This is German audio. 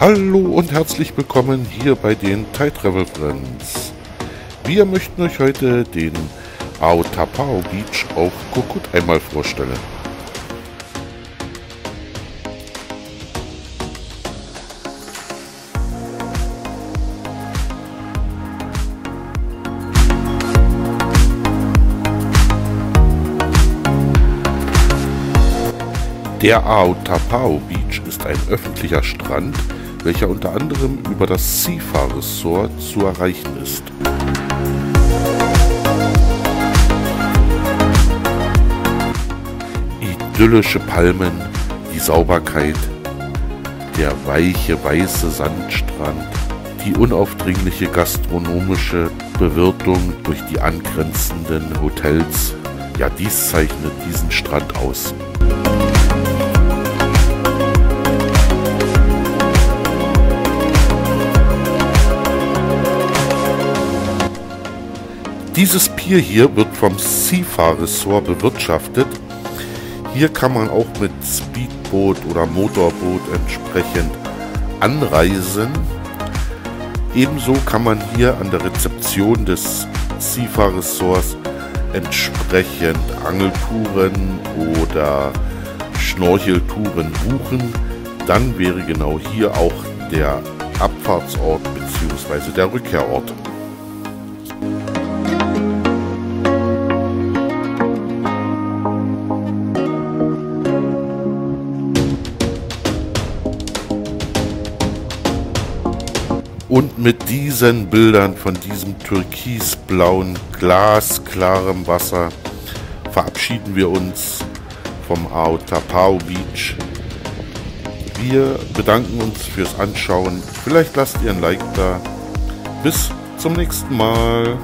Hallo und herzlich willkommen hier bei den Time Travel Friends. Wir möchten euch heute den Aotapao Beach auf Kokut einmal vorstellen. Der Aotapao Beach ist ein öffentlicher Strand, welcher unter anderem über das Sifa Resort zu erreichen ist. Idyllische Palmen, die Sauberkeit, der weiche weiße Sandstrand, die unaufdringliche gastronomische Bewirtung durch die angrenzenden Hotels, ja dies zeichnet diesen Strand aus. Dieses Pier hier wird vom Sifa Resort bewirtschaftet. Hier kann man auch mit Speedboot oder Motorboot entsprechend anreisen. Ebenso kann man hier an der Rezeption des Sifa Resorts entsprechend Angeltouren oder Schnorcheltouren buchen. Dann wäre genau hier auch der Abfahrtsort bzw. der Rückkehrort. Und mit diesen Bildern von diesem türkisblauen, glasklarem Wasser verabschieden wir uns vom Aotapao Beach. Wir bedanken uns fürs Anschauen. Vielleicht lasst ihr ein Like da. Bis zum nächsten Mal.